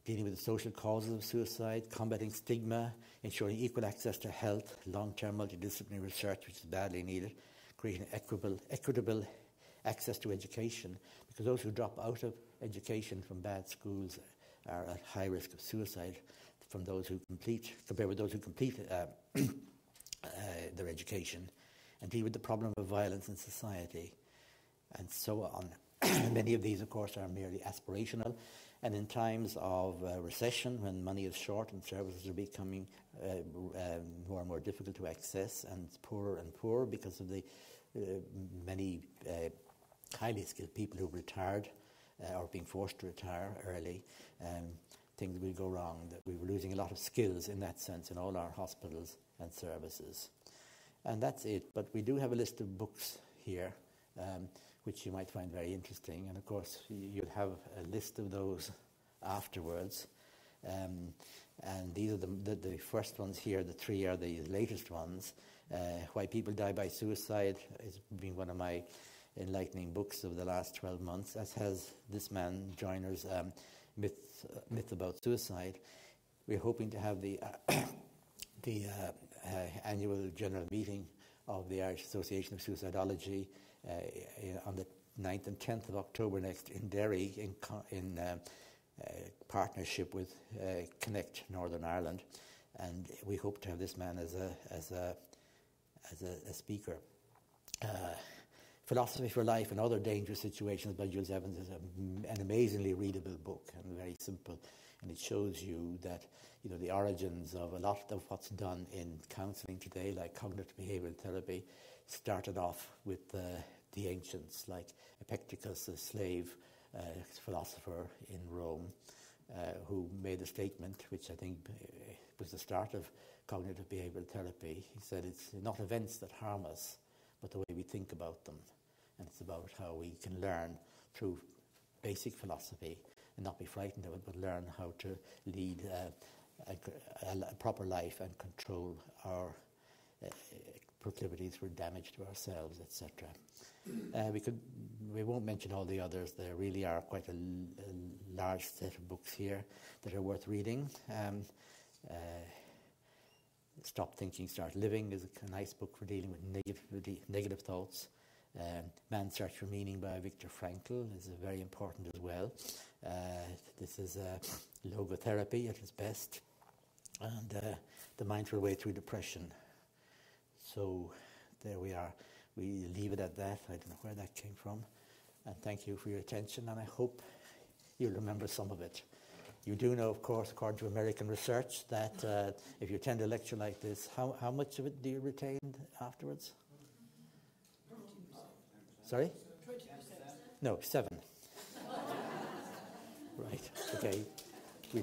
dealing with the social causes of suicide, combating stigma, ensuring equal access to health, long-term multidisciplinary research, which is badly needed, creating equitable, equitable access to education, because those who drop out of education from bad schools are at high risk of suicide from those who complete, compared with those who complete uh, uh, their education, and deal with the problem of violence in society, and so on. Many of these, of course, are merely aspirational and in times of uh, recession, when money is short and services are becoming uh, um, more and more difficult to access and poorer and poorer because of the uh, many uh, highly skilled people who retired uh, or being forced to retire early, um, things will go wrong. That we were losing a lot of skills in that sense in all our hospitals and services. And that's it. But we do have a list of books here. Um, which you might find very interesting. And of course, you'll have a list of those afterwards. Um, and these are the, the, the, first ones here, the three are the latest ones. Uh, Why People Die by Suicide has been one of my enlightening books of the last 12 months, as has this man, Joiner's um, myth, uh, myth about Suicide. We're hoping to have the, uh, the uh, annual general meeting of the Irish Association of Suicidology uh, on the 9th and 10th of October next in Derry in, in uh, uh, partnership with Connect Northern Ireland. And we hope to have this man as a, as a, as a, a speaker. Philosophy for Life and Other Dangerous Situations by Jules Evans is a, an amazingly readable book and very simple. And it shows you that you know, the origins of a lot of what's done in counseling today, like cognitive behavioral therapy, started off with uh, the ancients, like Epictetus, a slave uh, philosopher in Rome, uh, who made a statement which I think uh, was the start of cognitive behavioral therapy. He said it's not events that harm us, but the way we think about them. And it's about how we can learn through basic philosophy and not be frightened of it, but learn how to lead uh, a, a, proper life and control our uh, proclivities for damage to ourselves, etc. Uh, we could, we won't mention all the others. There really are quite a, a large set of books here that are worth reading. Um, uh, Stop Thinking, Start Living is a nice book for dealing with negative, negative thoughts. Um, Man's Search for Meaning by Viktor Frankl is very important as well. Uh, this is uh, logotherapy at its best, and uh, the mindful way through depression. So there we are. We leave it at that. I don't know where that came from. And thank you for your attention, and I hope you'll remember some of it. You do know, of course, according to American research, that uh, if you attend a lecture like this, how, how much of it do you retain afterwards? Sorry? 20%. No, seven. Right, okay. We...